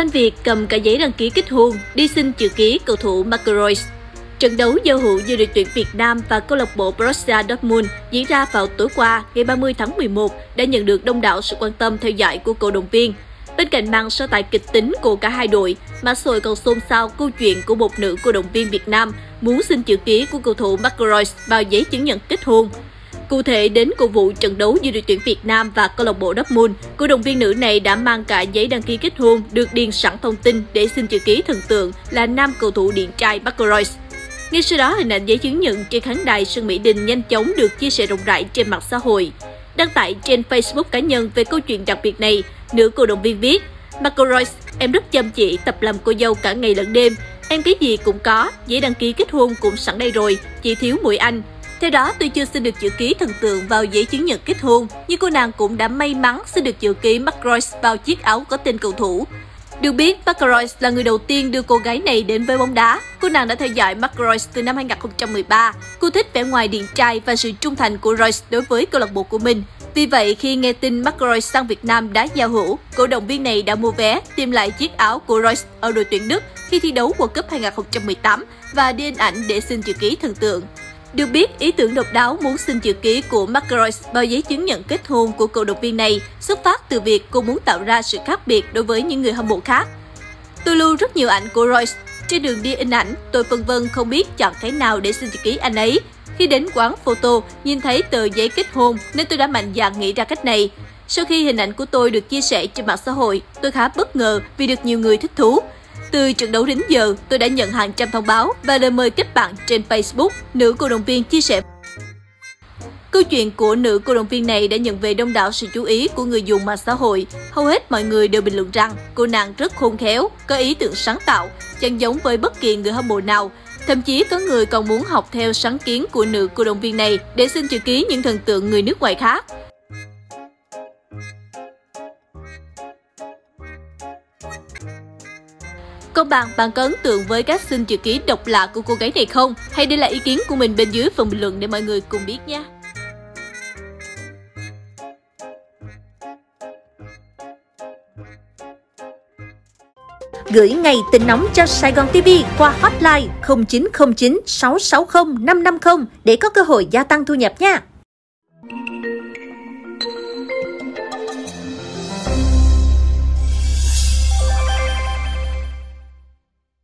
Fan Việt cầm cả giấy đăng ký kết hôn đi xin chữ ký cầu thủ Marco Reus. Trận đấu giao hữu giữa đội tuyển Việt Nam và câu lạc bộ Borussia Dortmund diễn ra vào tối qua, ngày 30 tháng 11, đã nhận được đông đảo sự quan tâm theo dõi của cổ động viên. Bên cạnh màn so tài kịch tính của cả hai đội, mạng sồi còn xôn xao câu chuyện của một nữ cổ động viên Việt Nam muốn xin chữ ký của cầu thủ Marco Reus vào giấy chứng nhận kết hôn. Cụ thể, đến cổ vụ trận đấu giữa đội tuyển Việt Nam và câu lạc bộ Dortmund, cổ động viên nữ này đã mang cả giấy đăng ký kết hôn được điền sẵn thông tin để xin chữ ký thần tượng là nam cầu thủ điện trai Marco Reus. Ngay sau đó, hình ảnh giấy chứng nhận trên khán đài sân Mỹ Đình nhanh chóng được chia sẻ rộng rãi trên mạng xã hội. Đăng tải trên Facebook cá nhân về câu chuyện đặc biệt này, nữ cổ động viên viết Marco Reus, em rất chăm chỉ tập làm cô dâu cả ngày lẫn đêm. Em cái gì cũng có, giấy đăng ký kết hôn cũng sẵn đây rồi, chỉ thiếu mũi anh. Theo đó, tuy chưa xin được chữ ký thần tượng vào giấy chứng nhận kết hôn, nhưng cô nàng cũng đã may mắn xin được chữ ký Mark Royce vào chiếc áo có tên cầu thủ. Được biết, Mark Royce là người đầu tiên đưa cô gái này đến với bóng đá. Cô nàng đã theo dõi Mark Royce từ năm 2013. Cô thích vẻ ngoài điện trai và sự trung thành của Royce đối với câu lạc bộ của mình. Vì vậy, khi nghe tin Mark Royce sang Việt Nam đá giao hữu, cổ động viên này đã mua vé tìm lại chiếc áo của Royce ở đội tuyển Đức khi thi đấu World Cup 2018 và đi in ảnh để xin chữ ký thần tượng. Được biết, ý tưởng độc đáo muốn xin chữ ký của Mark vào giấy chứng nhận kết hôn của cổ động viên này xuất phát từ việc cô muốn tạo ra sự khác biệt đối với những người hâm mộ khác. Tôi lưu rất nhiều ảnh của Royce. Trên đường đi in ảnh, tôi phân vân không biết chọn cái nào để xin chữ ký anh ấy. Khi đến quán photo, nhìn thấy tờ giấy kết hôn nên tôi đã mạnh dạn nghĩ ra cách này. Sau khi hình ảnh của tôi được chia sẻ trên mạng xã hội, tôi khá bất ngờ vì được nhiều người thích thú. Từ trận đấu đến giờ, tôi đã nhận hàng trăm thông báo và lời mời kết bạn trên Facebook. Nữ cổ động viên chia sẻ Câu chuyện của nữ cổ động viên này đã nhận về đông đảo sự chú ý của người dùng mạng xã hội. Hầu hết mọi người đều bình luận rằng cô nàng rất khôn khéo, có ý tưởng sáng tạo, chẳng giống với bất kỳ người hâm mộ nào. Thậm chí có người còn muốn học theo sáng kiến của nữ cổ động viên này để xin chữ ký những thần tượng người nước ngoài khác. Còn bạn, bạn có ấn tượng với các xin chữ ký độc lạ của cô gái này không? Hãy để lại ý kiến của mình bên dưới phần bình luận để mọi người cùng biết nha. Gửi ngày tình nóng cho Sài Gòn TV qua hotline 0909 660 550 để có cơ hội gia tăng thu nhập nha.